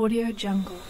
Audio Jungle.